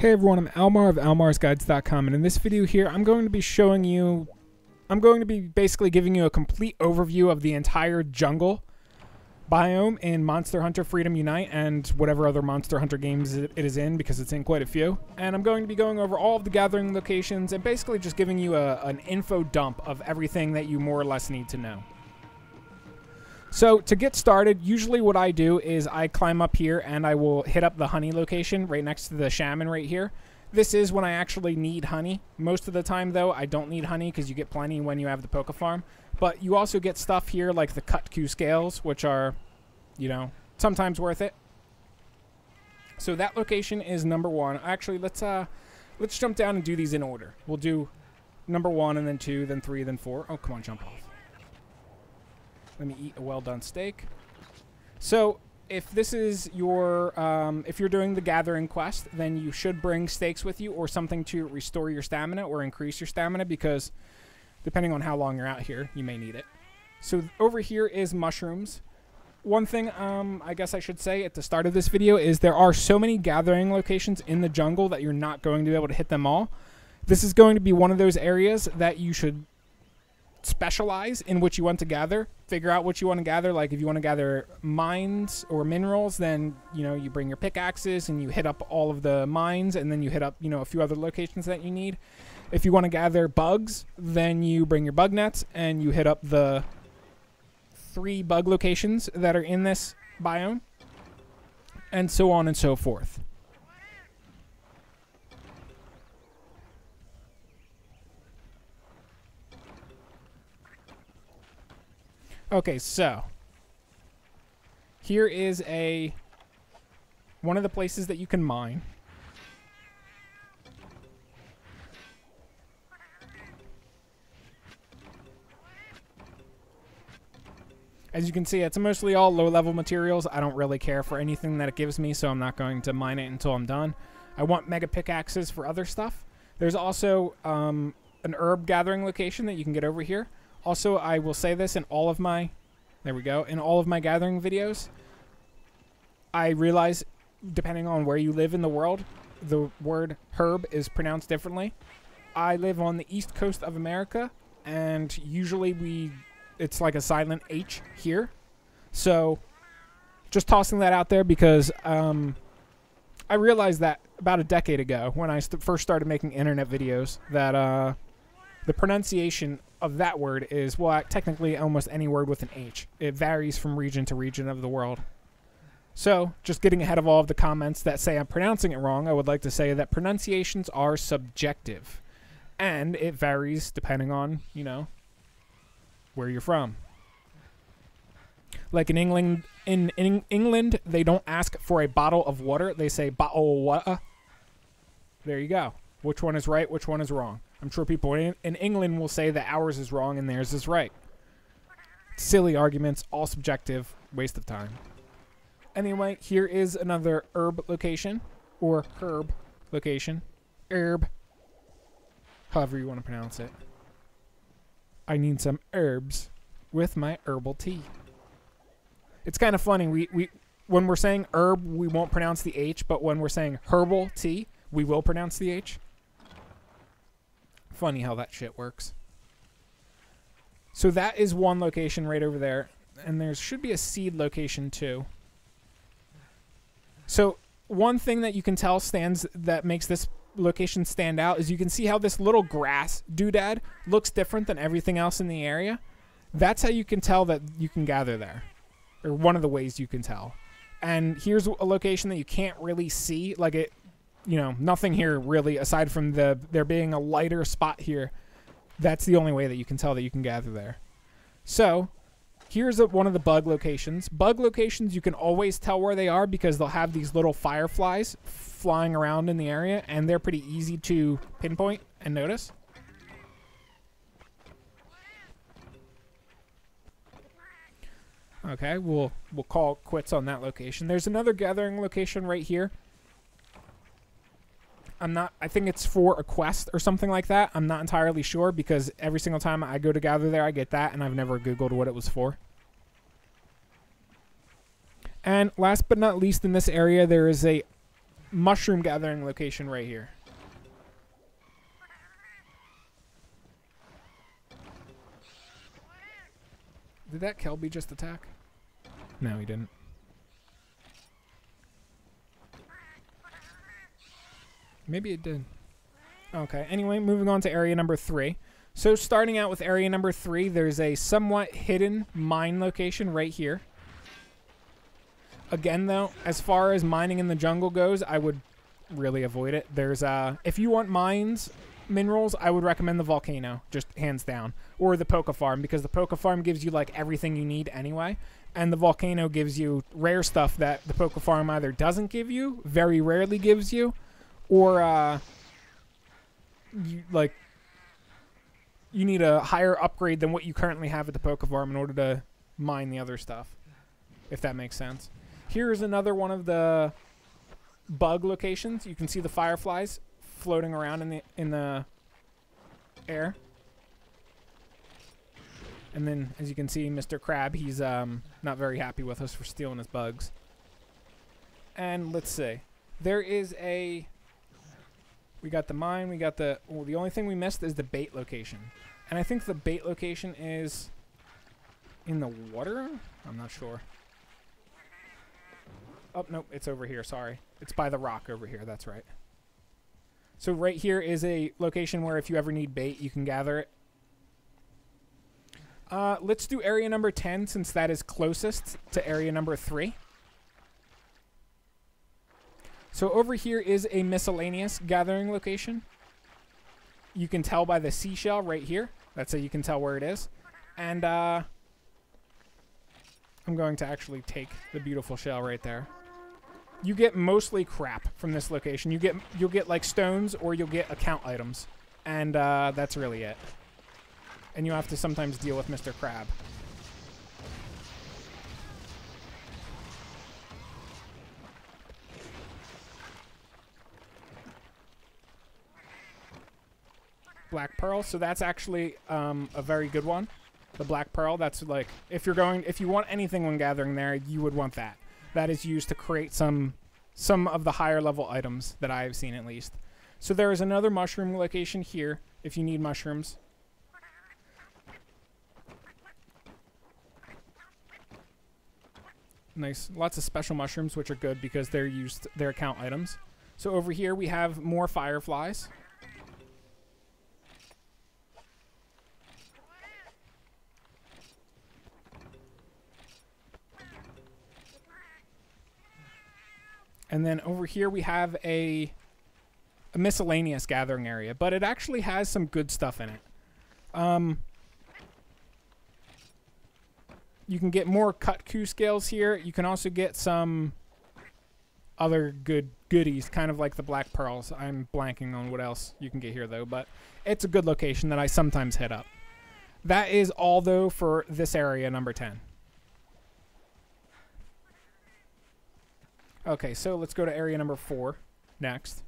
Hey everyone, I'm Almar of almarsguides.com and in this video here I'm going to be showing you I'm going to be basically giving you a complete overview of the entire jungle biome in Monster Hunter Freedom Unite and whatever other Monster Hunter games it is in because it's in quite a few. And I'm going to be going over all of the gathering locations and basically just giving you a, an info dump of everything that you more or less need to know. So to get started, usually what I do is I climb up here and I will hit up the honey location right next to the shaman right here. This is when I actually need honey. Most of the time, though, I don't need honey because you get plenty when you have the Pokke Farm. But you also get stuff here like the Kut-Ku scales, which are, you know, sometimes worth it. So that location is number one. Actually, let's uh, let's jump down and do these in order. We'll do number one and then two, then three, then four. Oh, come on, jump off. Let me eat a well done steak. So, if this is your, um, if you're doing the gathering quest, then you should bring steaks with you or something to restore your stamina or increase your stamina because depending on how long you're out here, you may need it. So, over here is mushrooms. One thing um, I guess I should say at the start of this video is there are so many gathering locations in the jungle that you're not going to be able to hit them all. This is going to be one of those areas that you should specialize in what you want to gather. Figure out what you want to gather. Like if you want to gather mines or minerals, then you know you bring your pickaxes and you hit up all of the mines, and then you hit up you know a few other locations that you need. If you want to gather bugs, then you bring your bug nets and you hit up the three bug locations that are in this biome, and so on and so forth. Okay, so here is a one of the places that you can mine. As you can see, it's mostly all low-level materials. I don't really care for anything that it gives me, so I'm not going to mine it until I'm done. I want mega pickaxes for other stuff. There's also um, an herb gathering location that you can get over here. Also, I will say this in all of my, there we go, in all of my gathering videos. I realize, depending on where you live in the world, the word herb is pronounced differently. I live on the east coast of America, and usually we, it's like a silent H here. So, just tossing that out there because um, I realized that about a decade ago when I st first started making internet videos that uh, the pronunciation of that word is, well, technically almost any word with an H. It varies from region to region of the world. So, just getting ahead of all of the comments that say I'm pronouncing it wrong, I would like to say that pronunciations are subjective. And it varies depending on, you know, where you're from. Like in England, in, in England, they don't ask for a bottle of water. They say bottle water. There you go. Which one is right? Which one is wrong? I'm sure people in, in England will say that ours is wrong and theirs is right. Silly arguments, all subjective, waste of time. Anyway, here is another herb location, or herb location. Herb. However you want to pronounce it. I need some herbs with my herbal tea. It's kind of funny. We, we when we're saying herb, we won't pronounce the H, but when we're saying herbal tea, we will pronounce the H. Funny how that shit works. So that is one location right over there. And there should be a seed location too. So one thing that you can tell stands that makes this location stand out is you can see how this little grass doodad looks different than everything else in the area. That's how you can tell that you can gather there. Or one of the ways you can tell. And here's a location that you can't really see. Like it you know, nothing here really aside from the there being a lighter spot here. That's the only way that you can tell that you can gather there. So, here's a, one of the bug locations. Bug locations, you can always tell where they are because they'll have these little fireflies flying around in the area, and they're pretty easy to pinpoint and notice. Okay, we'll we'll call quits on that location. There's another gathering location right here. I'm not. I think it's for a quest or something like that. I'm not entirely sure because every single time I go to gather there, I get that, and I've never googled what it was for. And last but not least, in this area, there is a mushroom gathering location right here. Did that Kelbi just attack? No, he didn't. Maybe it did. Okay, anyway, moving on to area number three. So starting out with area number three, there's a somewhat hidden mine location right here. Again, though, as far as mining in the jungle goes, I would really avoid it. There's uh, if you want mines, minerals, I would recommend the volcano, just hands down, or the Pokke Farm because the Pokke Farm gives you like everything you need anyway, and the volcano gives you rare stuff that the Pokke Farm either doesn't give you, very rarely gives you, or uh, you like you need a higher upgrade than what you currently have at the Pokke Farm in order to mine the other stuff, if that makes sense. Here's another one of the bug locations. You can see the fireflies floating around in the in the air. And then, as you can see, Mr. Crab, he's um, not very happy with us for stealing his bugs. And let's see. There is a... We got the mine, we got the... Well, the only thing we missed is the bait location. And I think the bait location is in the water? I'm not sure. Oh, nope, it's over here, sorry. It's by the rock over here, that's right. So right here is a location where if you ever need bait, you can gather it. Uh, let's do area number 10 since that is closest to area number 3. So over here is a miscellaneous gathering location. You can tell by the seashell right here. That's how you can tell where it is. And uh, I'm going to actually take the beautiful shell right there you get mostly crap from this location. You get you'll get like stones or you'll get account items, and uh, that's really it. And you have to sometimes deal with Mr. Crab. Black Pearl, so that's actually um, a very good one. The Black Pearl, that's like, if you're going, if you want anything when gathering there, you would want that that is used to create some some of the higher level items that I have seen at least. So there is another mushroom location here if you need mushrooms. Nice. Lots of special mushrooms which are good because they're used they're account items. So over here we have more fireflies. And then over here we have a, a miscellaneous gathering area, but it actually has some good stuff in it. Um, you can get more Kut-Ku scales here. You can also get some other good goodies, kind of like the black pearls. I'm blanking on what else you can get here though, but it's a good location that I sometimes hit up. That is all though for this area number 10. Okay, so let's go to area number four next.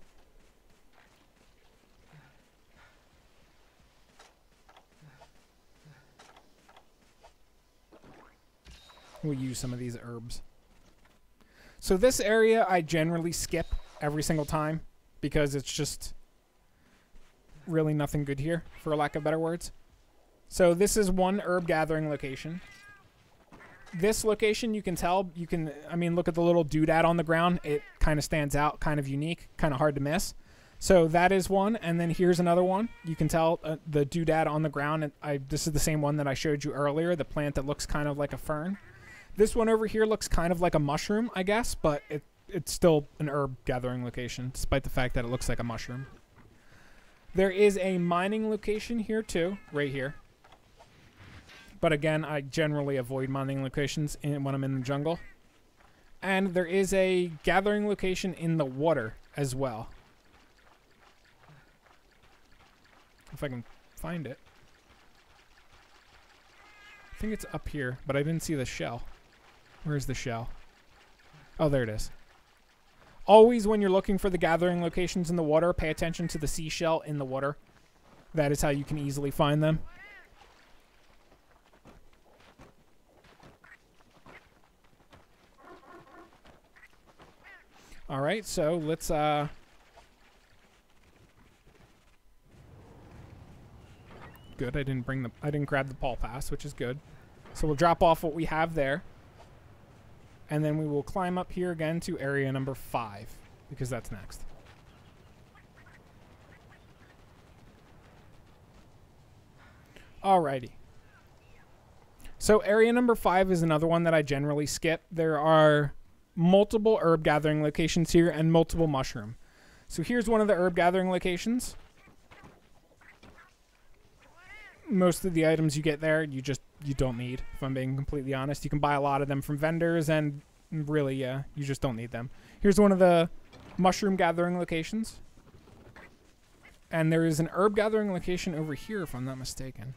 We'll use some of these herbs. So this area I generally skip every single time because it's just really nothing good here, for lack of better words. So this is one herb gathering location this location, you can tell, you can, I mean, look at the little doodad on the ground. It kind of stands out, kind of unique, kind of hard to miss. So that is one, and then here's another one. You can tell uh, the doodad on the ground. And I this is the same one that I showed you earlier. The plant that looks kind of like a fern. This one over here looks kind of like a mushroom, I guess, but it it's still an herb gathering location, despite the fact that it looks like a mushroom. There is a mining location here too, right here. But again, I generally avoid mining locations in, when I'm in the jungle. And there is a gathering location in the water as well. If I can find it. I think it's up here, but I didn't see the shell. Where's the shell? Oh, there it is. Always when you're looking for the gathering locations in the water, pay attention to the seashell in the water. That is how you can easily find them. All right, so let's uh Good. I didn't bring the I didn't grab the ball pass, which is good. So we'll drop off what we have there. And then we will climb up here again to area number 5 because that's next. Alrighty. So area number 5 is another one that I generally skip. There are multiple herb gathering locations here and multiple mushroom. So here's one of the herb gathering locations. Most of the items you get there, you just you don't need. If I'm being completely honest, you can buy a lot of them from vendors, and really, yeah, you just don't need them. Here's one of the mushroom gathering locations, and there is an herb gathering location over here, if I'm not mistaken.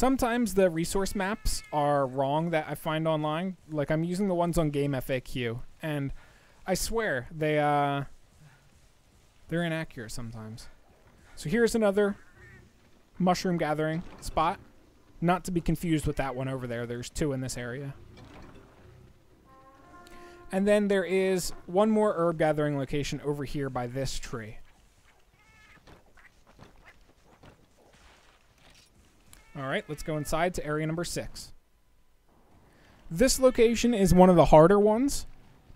Sometimes the resource maps are wrong that I find online. Like I'm using the ones on Game FAQ, and I swear they uh they're inaccurate sometimes. So here's another mushroom gathering spot, not to be confused with that one over there. There's two in this area. And then there is one more herb gathering location over here by this tree. All right, let's go inside to area number six. This location is one of the harder ones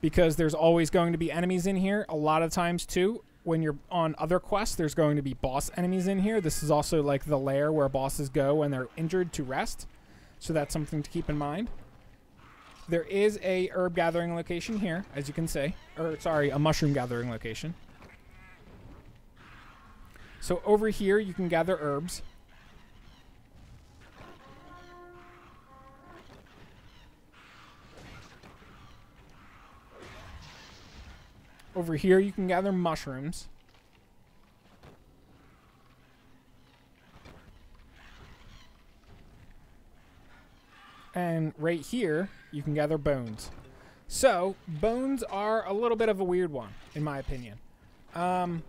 because there's always going to be enemies in here. A lot of times, too, when you're on other quests, there's going to be boss enemies in here. This is also like the lair where bosses go when they're injured to rest. So that's something to keep in mind. There is a herb gathering location here, as you can see. Or, sorry, a mushroom gathering location. So over here, you can gather herbs. Over here, you can gather mushrooms. And right here, you can gather bones. So, bones are a little bit of a weird one, in my opinion. Um,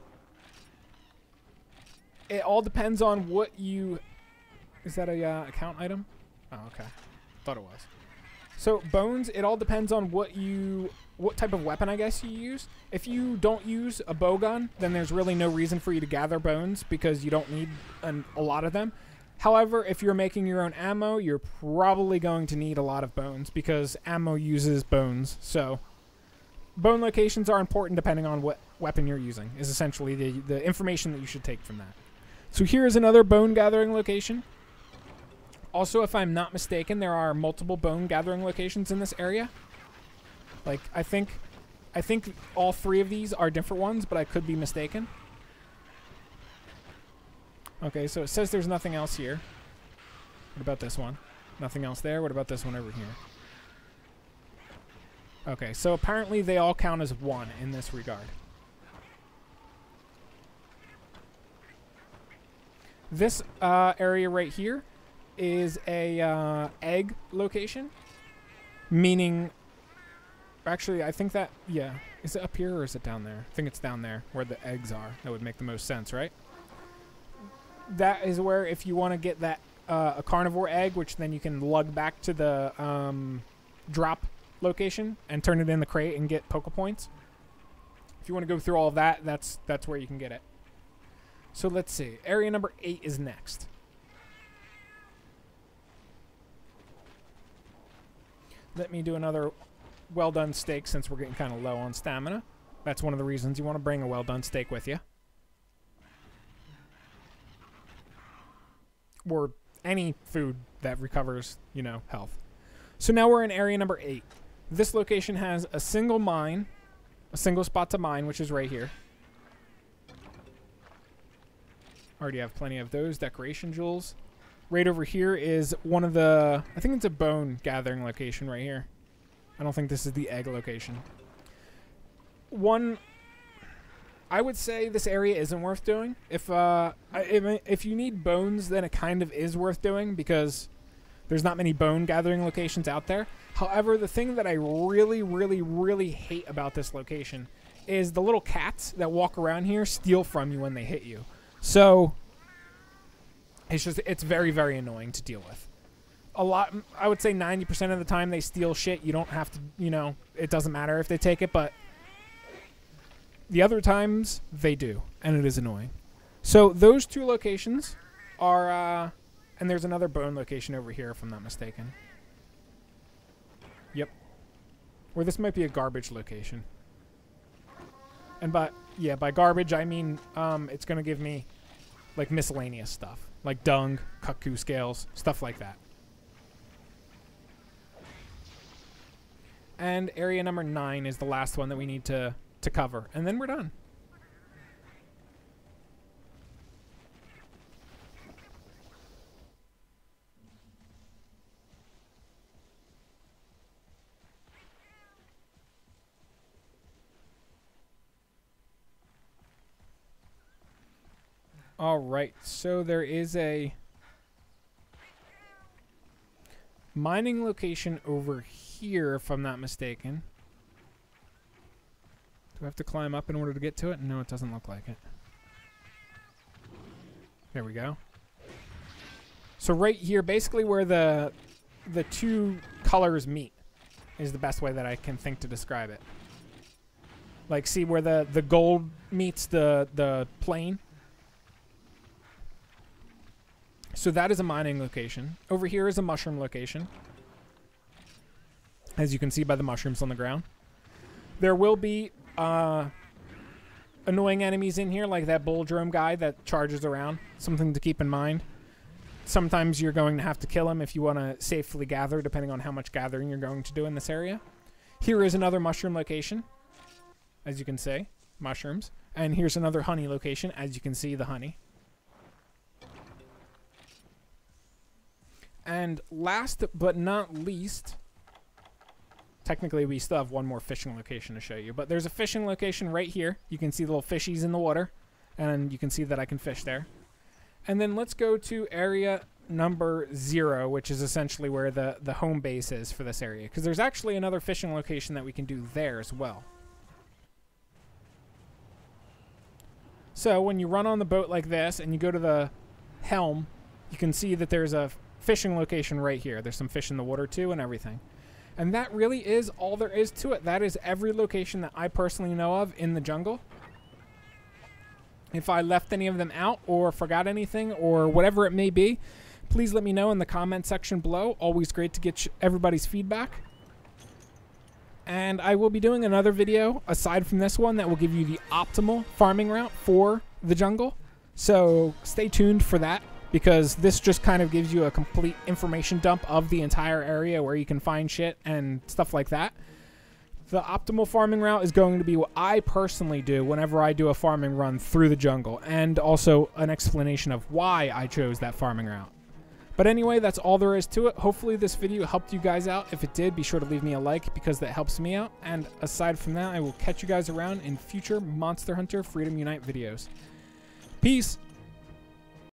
it all depends on what you... Is that a uh, account item? Oh, okay. Thought it was. So, bones, it all depends on what you what type of weapon I guess you use. If you don't use a bowgun, then there's really no reason for you to gather bones because you don't need an, a lot of them. However, if you're making your own ammo, you're probably going to need a lot of bones because ammo uses bones. So, bone locations are important depending on what weapon you're using, is essentially the, the information that you should take from that. So, here is another bone gathering location. Also, if I'm not mistaken, there are multiple bone gathering locations in this area. Like, I think, I think all three of these are different ones, but I could be mistaken. Okay, so it says there's nothing else here. What about this one? Nothing else there? What about this one over here? Okay, so apparently they all count as one in this regard. This uh, area right here is a uh, egg location, meaning Actually, I think that, yeah. Is it up here or is it down there? I think it's down there where the eggs are. That would make the most sense, right? That is where if you want to get that uh, a carnivore egg, which then you can lug back to the um, drop location and turn it in the crate and get Pokke points. If you want to go through all of that, that's that's where you can get it. So let's see. Area number eight is next. Let me do another well done steak since we're getting kind of low on stamina. That's one of the reasons you want to bring a well done steak with you. Or any food that recovers, you know, health. So now we're in area number eight. This location has a single mine, a single spot to mine, which is right here. Already have plenty of those decoration jewels. Right over here is one of the, I think it's a bone gathering location right here. I don't think this is the egg location. One, I would say this area isn't worth doing. If uh, if, if you need bones, then it kind of is worth doing because there's not many bone gathering locations out there. However, the thing that I really, really, really hate about this location is the little cats that walk around here steal from you when they hit you. So it's just it's very, very annoying to deal with. a lot. I would say 90% of the time they steal shit. You don't have to, you know, it doesn't matter if they take it, but the other times they do, and it is annoying. So those two locations are, uh, and there's another bone location over here, if I'm not mistaken. Yep. Or this might be a garbage location. And by yeah, by garbage I mean um, it's gonna give me like miscellaneous stuff, like dung, Kut-Ku scales, stuff like that. And area number nine is the last one that we need to, to cover. And then we're done. All right, so there is a mining location over here, if I'm not mistaken. Do I have to climb up in order to get to it? No, it doesn't look like it. There we go. So right here, basically where the the two colors meet is the best way that I can think to describe it. Like see where the the gold meets the the plain So that is a mining location. Over here is a mushroom location. As you can see by the mushrooms on the ground. There will be uh, annoying enemies in here, like that Bulldrome guy that charges around. Something to keep in mind. Sometimes you're going to have to kill him if you want to safely gather, depending on how much gathering you're going to do in this area. Here is another mushroom location, as you can see. Mushrooms. And here's another honey location, as you can see the honey. And last but not least, technically we still have one more fishing location to show you, but there's a fishing location right here. You can see the little fishies in the water, and you can see that I can fish there. And then let's go to area number zero, which is essentially where the, the home base is for this area, because there's actually another fishing location that we can do there as well. So when you run on the boat like this and you go to the helm, you can see that there's a fishing location right here. There's some fish in the water too and everything. And that really is all there is to it. That is every location that I personally know of in the jungle. If I left any of them out or forgot anything or whatever it may be, please let me know in the comment section below. Always great to get everybody's feedback. And I will be doing another video aside from this one that will give you the optimal farming route for the jungle. So stay tuned for that because this just kind of gives you a complete information dump of the entire area where you can find shit and stuff like that. The optimal farming route is going to be what I personally do whenever I do a farming run through the jungle, and also an explanation of why I chose that farming route. But anyway, that's all there is to it. Hopefully this video helped you guys out. If it did, be sure to leave me a like because that helps me out. And aside from that, I will catch you guys around in future Monster Hunter Freedom Unite videos. Peace!